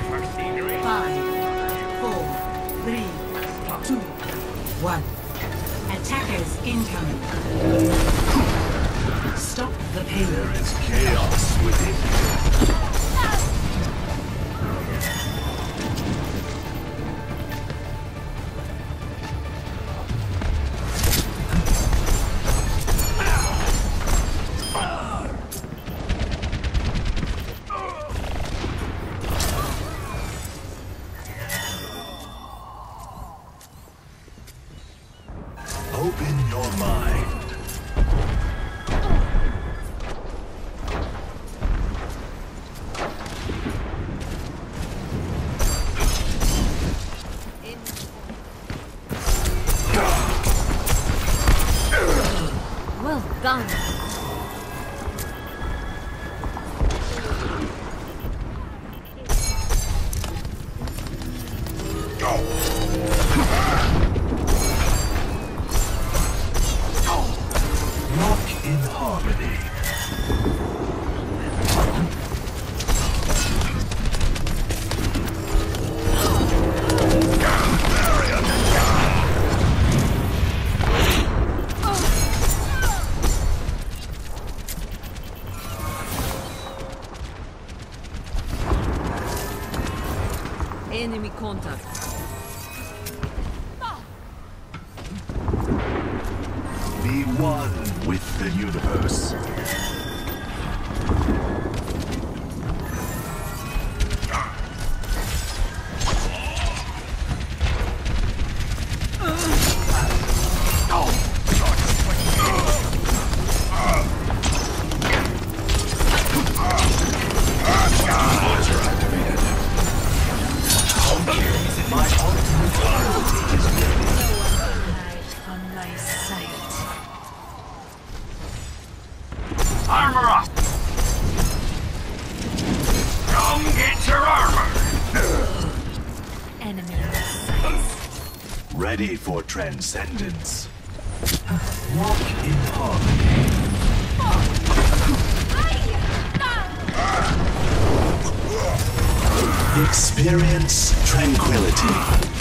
Five, four, three, two, one. Attackers incoming. Stop the payload. There is chaos within. Harmony. Enemy contact. Be one with the universe. Ready for transcendence. Walk in harmony. Experience tranquility.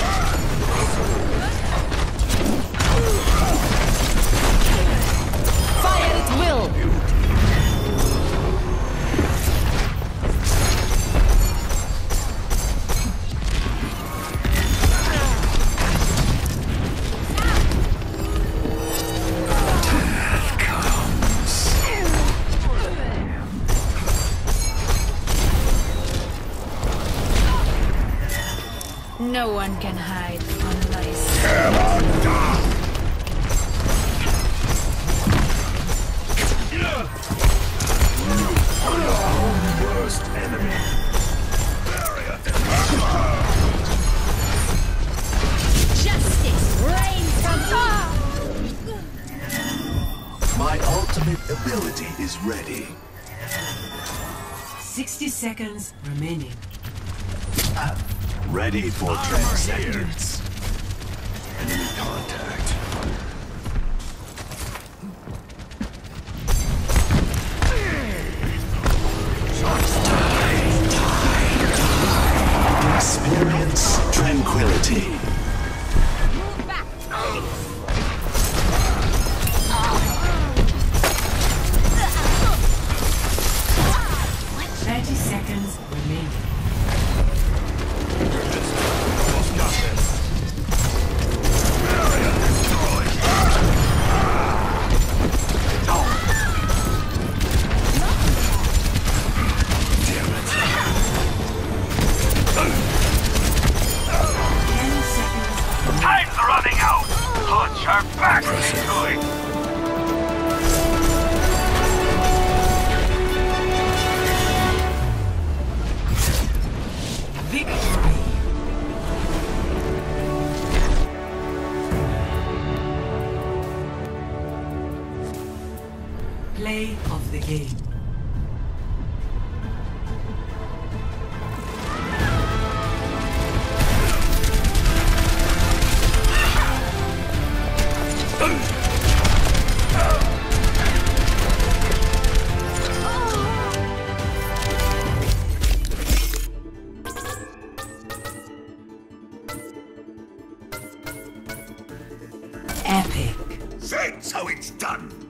Ah! No one can hide from my sight. Worst enemy. Justice reigns from far. My ultimate ability is ready. 60 seconds remaining. Ready for transcendence. Enemy contact. Play of the game. Epic. That's how it's done.